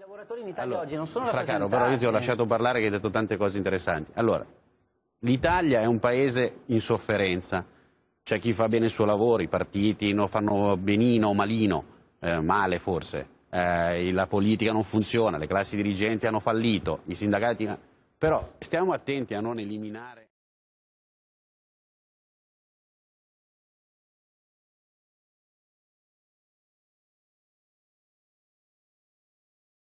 I lavoratori in Italia Allora, oggi non sono Fracaro, però io ti ho lasciato parlare che hai detto tante cose interessanti. Allora, l'Italia è un paese in sofferenza. C'è chi fa bene il suo lavoro, i partiti lo fanno benino o malino, eh, male forse. Eh, la politica non funziona, le classi dirigenti hanno fallito, i sindacati... Però stiamo attenti a non eliminare...